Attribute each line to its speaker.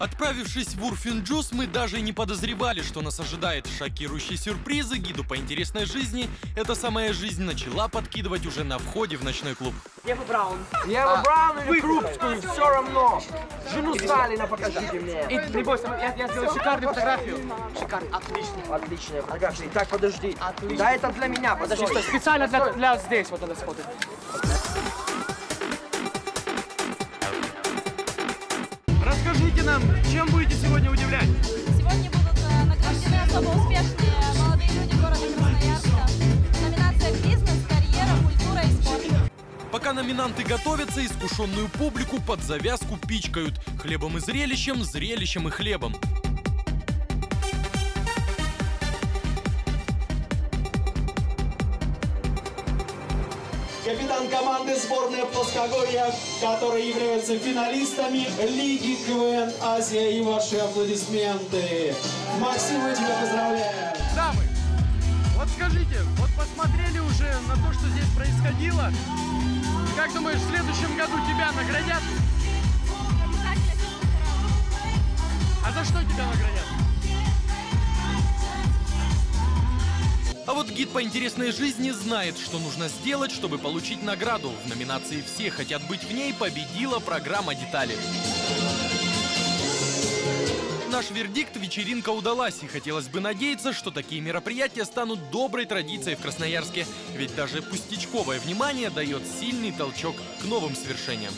Speaker 1: Отправившись в Урфинджус, мы даже и не подозревали, что нас ожидает. Шокирующие сюрпризы гиду по интересной жизни. Эта самая жизнь начала подкидывать уже на входе в ночной клуб.
Speaker 2: Ева Браун. Ева Браун или Крупскую, все равно. Жену Сталина покажите мне.
Speaker 3: И не бойся, я, я сделаю шикарную фотографию. Шикарно, отлично.
Speaker 2: Отличная фотография. Так, подожди. Да, это для меня,
Speaker 3: Подожди, специально для, для здесь вот надо сфотать.
Speaker 1: Нам, чем будете сегодня удивлять?
Speaker 4: Сегодня будут э, награждены особо успешные молодые люди города Красноярска. Номинация «Бизнес», «Карьера», «Культура» и «Спорт».
Speaker 1: Пока номинанты готовятся, искушенную публику под завязку пичкают. Хлебом и зрелищем, зрелищем и хлебом.
Speaker 5: Капитан команды сборной Плоскогорья, которые являются финалистами Лиги КВН Азия и ваши аплодисменты. Максим, мы тебя поздравляем.
Speaker 1: Дамы, вот скажите, вот посмотрели уже на то, что здесь происходило. Как думаешь, в следующем году тебя наградят? А за что тебя наградят? А вот гид по интересной жизни знает, что нужно сделать, чтобы получить награду. В номинации «Все хотят быть в ней» победила программа «Детали». Наш вердикт – вечеринка удалась, и хотелось бы надеяться, что такие мероприятия станут доброй традицией в Красноярске. Ведь даже пустячковое внимание дает сильный толчок к новым свершениям.